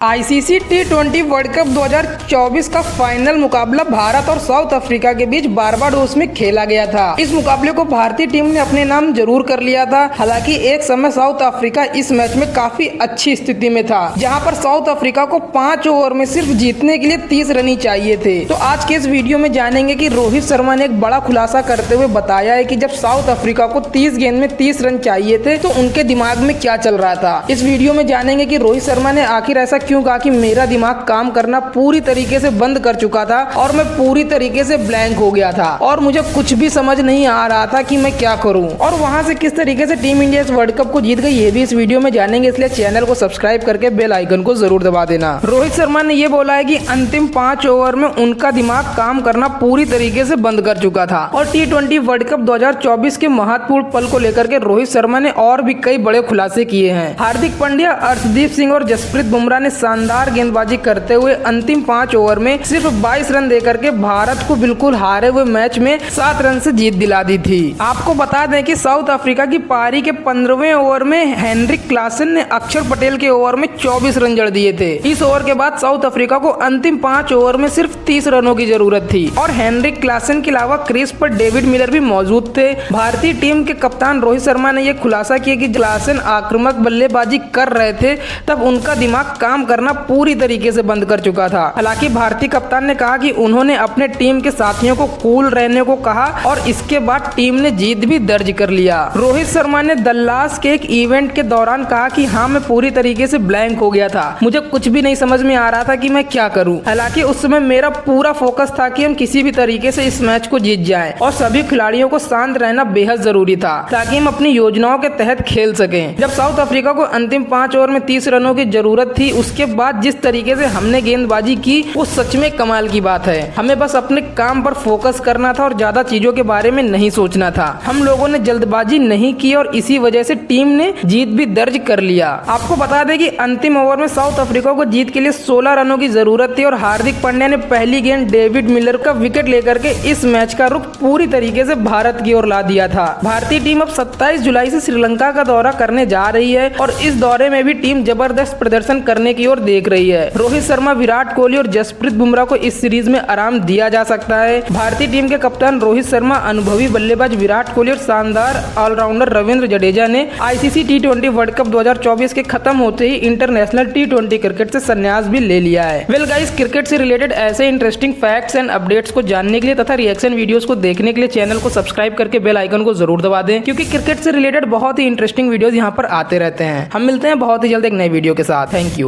ICC T twenty World Cup 2024 का final मुकाबला भारत और साउथ अफ्रीका के बीच बारबाडोस में खेला गया था। इस मुकाबले को भारतीय टीम ने अपने नाम ज़रूर कर लिया था। हालाँकि एक समय साउथ अफ्रीका इस मैच में काफ़ी अच्छी स्थिति में था, जहाँ पर साउथ अफ्रीका को पाँच ओवर में सिर्फ़ जीतने के लिए तीस रन ही चाहिए थे। तो आज के इस वीडियो में जानेंगे की रोहित शर्मा ने एक बड़ा खुलासा करते हुए बताया है की जब साउथ अफ्रीका को तीस गेंद में तीस रन चाहिए थे तो उनके दिमाग में क्या चल रहा था। इस वीडियो में जानेंगे की रोहित शर्मा ने आखिर ऐसा क्यों कहा कि मेरा दिमाग काम करना पूरी तरीके से बंद कर चुका था और मैं पूरी तरीके से ब्लैंक हो गया था। और मुझे कुछ भी समझ नहीं आ रहा था कि मैं क्या करूँ। और वहाँ से किस तरीके से टीम इंडिया इस वर्ल्ड कप को जीत गई, ये भी इस वीडियो में जानेंगे, इसलिए चैनल को सब्सक्राइब करके बेल आइकन को ज़रूर दबा देना। रोहित शर्मा ने यह बोला है की अंतिम पाँच ओवर में उनका दिमाग काम करना पूरी तरीके से बंद कर चुका था। और टी ट्वेंटी वर्ल्ड कप 2024 के महत्वपूर्ण पल को लेकर के रोहित शर्मा ने और भी कई बड़े खुलासे किए हैं। हार्दिक पांड्या, अर्शदीप सिंह और जसप्रीत बुमराह ने शानदार गेंदबाजी करते हुए अंतिम पाँच ओवर में सिर्फ़ 22 रन देकर के भारत को बिल्कुल हारे हुए मैच में सात रन से जीत दिला दी थी। आपको बता दें कि साउथ अफ्रीका की पारी के पंद्रहवें ओवर में हेनरिक क्लासन ने अक्षर पटेल के ओवर में 24 रन जड़ दिए थे। इस ओवर के बाद साउथ अफ्रीका को अंतिम पाँच ओवर में सिर्फ़ तीस रनों की ज़रूरत थी और हेनरिक क्लासन के अलावा क्रिस पर डेविड मिलर भी मौजूद थे। भारतीय टीम के कप्तान रोहित शर्मा ने यह खुलासा किया कि क्लासन आक्रामक बल्लेबाजी कर रहे थे, तब उनका दिमाग काम करना पूरी तरीके से बंद कर चुका था। हालाँकि भारतीय कप्तान ने कहा कि उन्होंने अपने टीम के साथियों को कूल रहने को कहा और इसके बाद टीम ने जीत भी दर्ज कर लिया। रोहित शर्मा ने दल्लास के एक इवेंट के दौरान कहा कि हाँ मैं पूरी तरीके से ब्लैंक हो गया था। मुझे कुछ भी नहीं समझ में आ रहा था कि मैं क्या करूँ। हालाँकि उस समय मेरा पूरा फोकस था कि हम किसी भी तरीके से इस मैच को जीत जाएँ और सभी खिलाड़ियों को शांत रहना बेहद ज़रूरी था, ताकि हम अपनी योजनाओं के तहत खेल सके। जब साउथ अफ्रीका को अंतिम पाँच ओवर में तीस रनों की ज़रूरत थी, उसके बाद जिस तरीके से हमने गेंदबाजी की, वो सच में कमाल की बात है। हमें बस अपने काम पर फोकस करना था और ज़्यादा चीज़ों के बारे में नहीं सोचना था। हम लोगों ने जल्दबाजी नहीं की और इसी वजह से टीम ने जीत भी दर्ज कर लिया। आपको बता दें कि अंतिम ओवर में साउथ अफ्रीका को जीत के लिए 16 रनों की ज़रूरत थी और हार्दिक पांड्या ने पहली गेंद डेविड मिलर का विकेट लेकर के इस मैच का रुख पूरी तरीके से भारत की ओर ला दिया था। भारतीय टीम अब 27 जुलाई से श्रीलंका का दौरा करने जा रही है और इस दौरे में भी टीम ज़बरदस्त प्रदर्शन करने की ओर देख रही है। रोहित शर्मा, विराट कोहली और जसप्रीत बुमराह को इस सीरीज़ में आराम दिया जा सकता है। भारतीय टीम के कप्तान रोहित शर्मा, अनुभवी बल्लेबाज विराट कोहली और शानदार ऑलराउंडर रविंद्र जडेजा ने ICC T twenty World Cup 2024 के खत्म होते ही इंटरनेशनल टी ट्वेंटी क्रिकेट से संन्यास भी ले लिया है। वेल गाइस क्रिकेट से रिलेटेड ऐसे इंटरेस्टिंग फैक्ट्स एंड अपडेट्स को जानने के लिए तथा रिएक्शन वीडियोस को देखने के लिए चैनल को सब्सक्राइब करके बेल आइकन को ज़रूर दबा दें, क्योंकि क्रिकेट से रिलेटेड बहुत ही इंटरेस्टिंग वीडियोस यहाँ पर आते रहते हैं। हम मिलते हैं बहुत ही जल्द एक नए वीडियो के साथ। Thank you